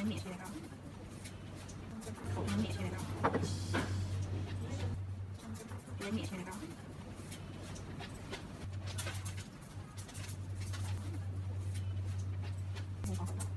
能免费的高。免费的高，免费的高，免费的高。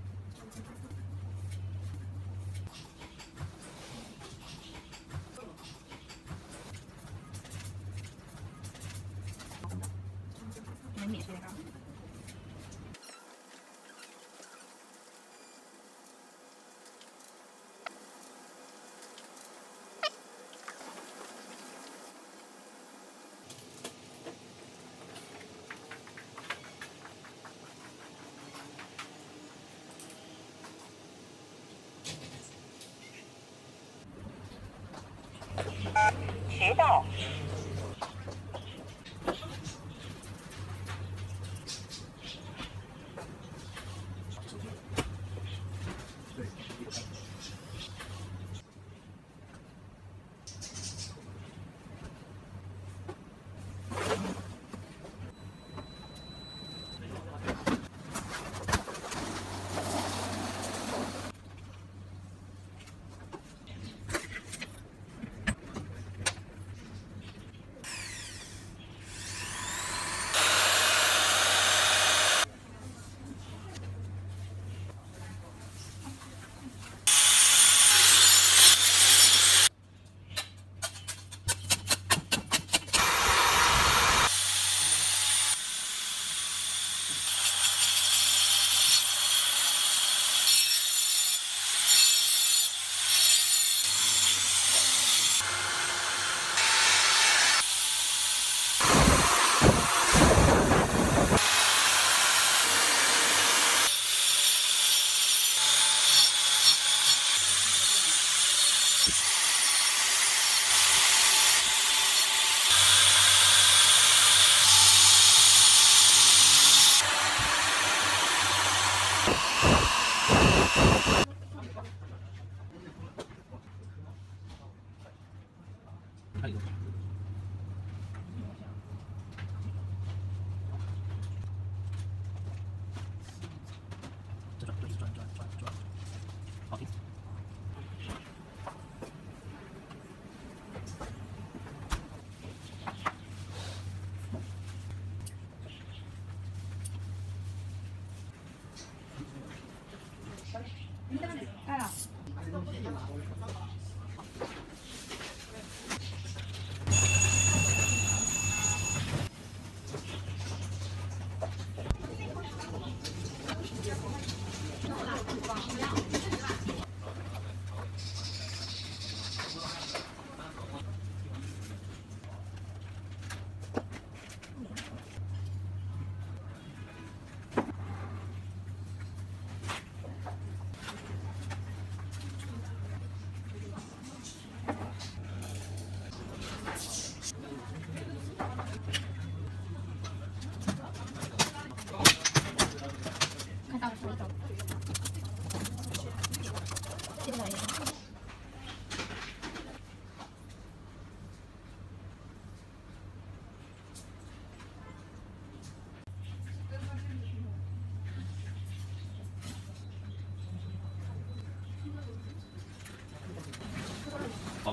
你那，哎呀。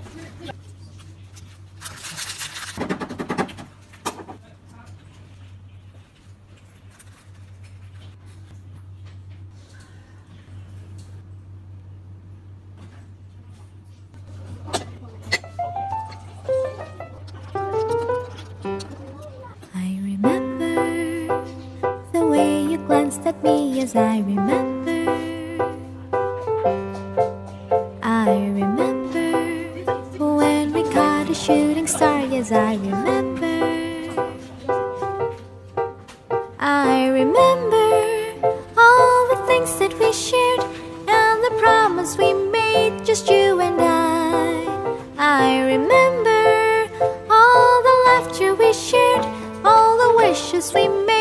好。I remember the way you glanced at me, as I remember. Remember all the things that we shared and the promise we made, just you and I. I remember all the laughter we shared, all the wishes we made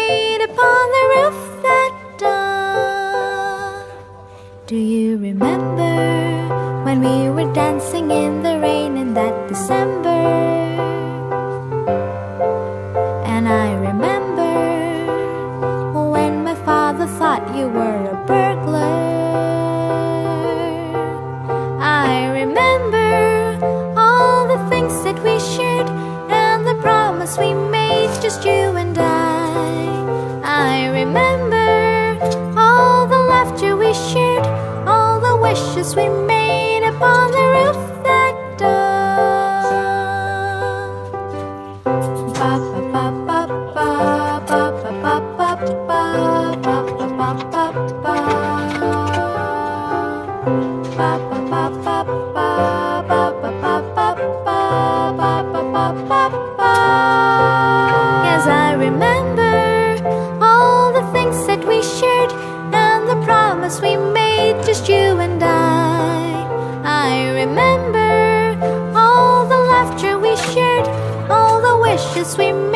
As I remember all the things that we shared and the promise we made, just you and I. I remember all the laughter we shared, all the wishes we made.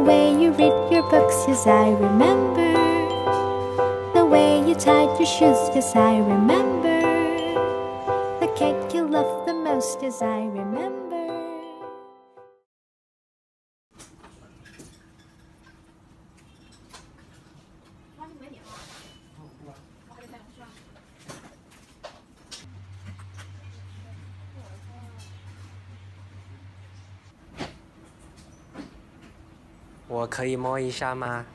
way you read your books, yes I remember. The way you tied your shoes, yes I remember. The cake you loved the most, yes I remember. 我可以摸一下吗？